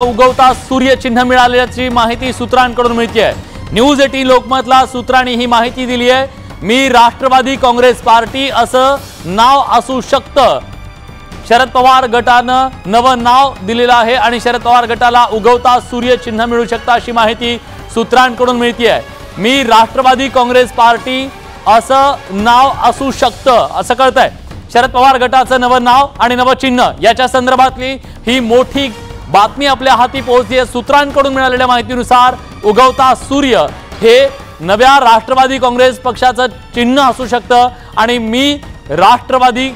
उगवता सूर्य चिन्ह मिळाल्याची माहिती सूत्रांकडून मिळते न्यूज एटीन लोकमतला सूत्रांनी ही माहिती दिली आहे मी राष्ट्रवादी काँग्रेस पार्टी असं नाव असू शकतं. शरद पवार गटानं नवं नाव दिलेलं आहे आणि शरद पवार गटाला उगवता सूर्य चिन्ह मिळू शकतं अशी माहिती सूत्रांकडून मिळते मी राष्ट्रवादी काँग्रेस पार्टी असं नाव असू शकतं असं कळतंय. शरद पवार गटाचं नवं नाव आणि नवं चिन्ह याच्या संदर्भातली ही मोठी बातमी आपल्या हाती पोहोचली आहे सूत्रांकडून मिळालेल्या माहितीनुसार उगवता सूर्य हे नव्या राष्ट्रवादी काँग्रेस पक्षाचं चिन्ह असू शकतं आणि मी राष्ट्रवादी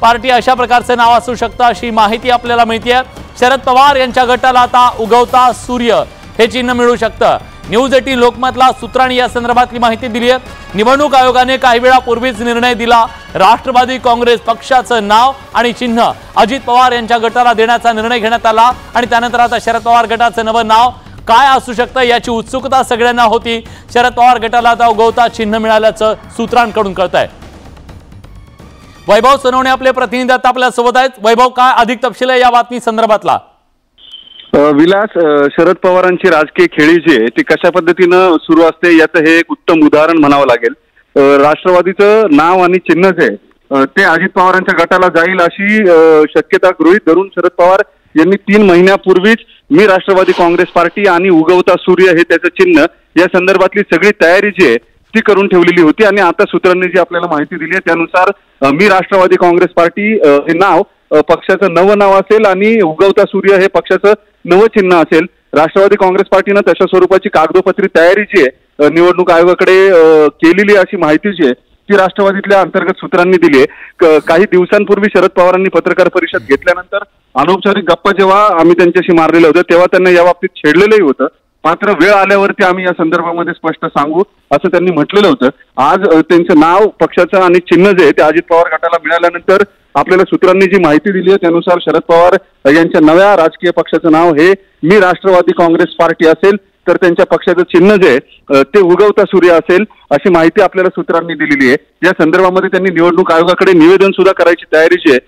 पार्टी अशा प्रकारचं नाव असू शकतं अशी माहिती आपल्याला मिळते शरद पवार यांच्या गटाला आता उगवता सूर्य. हे चिन्ह मिळू शकतं. न्यूज एटीन लोकमतला सूत्रांनी या संदर्भातली माहिती दिली आहे निवडणूक आयोगाने काही वेळापूर्वीच निर्णय दिला. राष्ट्रवादी काँग्रेस पक्षाचं नाव आणि चिन्ह. अजित पवार यांच्या गटाला देण्याचा निर्णय घेण्यात आला आणि त्यानंतर आता शरद पवार गटाचं नवं नाव काय असू शकतं याची उत्सुकता सगळ्यांना होती. शरद पवार गटाला आता उगवता चिन्ह मिळाल्याचं सूत्रांकडून कळत आहे वैभव सोनवणे आपले प्रतिनिधी आता आपल्यासोबत आहेत. वैभव काय अधिक तपशील आहे या बातमी संदर्भातला? विलास शरद पवारांची राजकीय खेळी जी आहे ती कशा पद्धतीनं सुरू असते याचं हे एक उत्तम उदाहरण म्हणावं लागेल. राष्ट्रवादीचं नाव आणि चिन्ह जे आहे, ते अजित पवारांच्या गटाला जाईल अशी शक्यता गृहीत धरून शरद पवार यांनी तीन महिन्यापूर्वीच मी राष्ट्रवादी काँग्रेस पार्टी आणि उगवता सूर्य हे त्याचं चिन्ह या संदर्भातली सगळी तयारी जी आहे ती करून ठेवलेली होती. आणि आता सूत्रांनी जी आपल्याला माहिती दिली आहे त्यानुसार मी राष्ट्रवादी काँग्रेस पार्टी हे नाव पक्षाचं नवं नाव असेल आणि उगवता सूर्य हे पक्षाचं नवं चिन्ह असेल. राष्ट्रवादी काँग्रेस पार्टीनं तशा स्वरूपाची कागदोपत्री तयारी जी आहे निवडणूक आयोगाकडे केलेली अशी माहिती जी आहे ती राष्ट्रवादीतल्या अंतर्गत सूत्रांनी दिली आहे. काही दिवसांपूर्वी शरद पवारांनी पत्रकार परिषद घेतल्यानंतर अनौपचारिक गप्पा जेव्हा आम्ही त्यांच्याशी मारलेल्या होतं तेव्हा त्यांना या बाबतीत छेडलेलंही होतं. मात्र वेळ आल्यावरती आम्ही या संदर्भामध्ये स्पष्ट सांगू असं त्यांनी म्हटलेलं होतं. आज त्यांचं नाव पक्षाचं आणि चिन्ह जे आहे ते अजित पवार गटाला मिळाल्यानंतर आपल्याला सूत्रांनी जी माहिती दिली आहे त्यानुसार शरद पवार यांच्या नव्या राजकीय पक्षाचं नाव हे मी राष्ट्रवादी काँग्रेस पार्टी असेल तर त्यांच्या पक्षाचं चिन्ह जे ते उगवता सूर्य असेल अशी माहिती आपल्याला सूत्रांनी दिलेली आहे. या संदर्भामध्ये त्यांनी निवडणूक आयोगाकडे निवेदन सुद्धा करायची तयारी जी आहे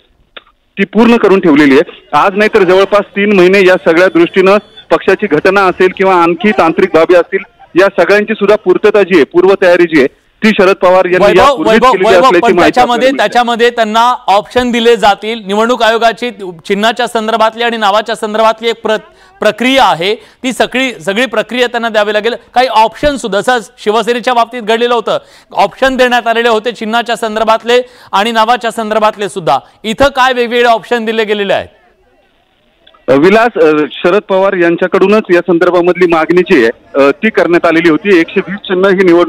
ती पूर्ण करून ठेवलेली आहे. आज नाही तर जवळपास तीन महिने या सगळ्या दृष्टीनं पक्षाची घटना असेल किंवा आणखी तांत्रिक बाबी असतील या सगळ्यांची सुद्धा पूर्तता जी आहे पूर्वतयारी जी आहे ती शरद पवार यांनी त्याच्यामध्ये. त्याच्यामध्ये त्यांना ऑप्शन दिले जातील. निवडणूक आयोगाची चिन्हाच्या संदर्भातली आणि नावाच्या संदर्भातली एक प्र प्रक्रिया आहे. ती सगळी सगळी प्रक्रिया त्यांना द्यावी लागेल. काही ऑप्शन सुद्धा जसं शिवसेनेच्या बाबतीत घडलेलं होतं. ऑप्शन देण्यात आलेले होते चिन्हाच्या संदर्भातले आणि नावाच्या संदर्भातले सुद्धा. इथं काय वेगवेगळे ऑप्शन दिले गेलेले आहेत? विलास शरद पवार यांच्याकडूनच या संदर्भामधली मागणी जी आहे ती करण्यात आलेली होती. एकशे वीस चिन्ह ही निवडणूक